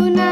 tonight.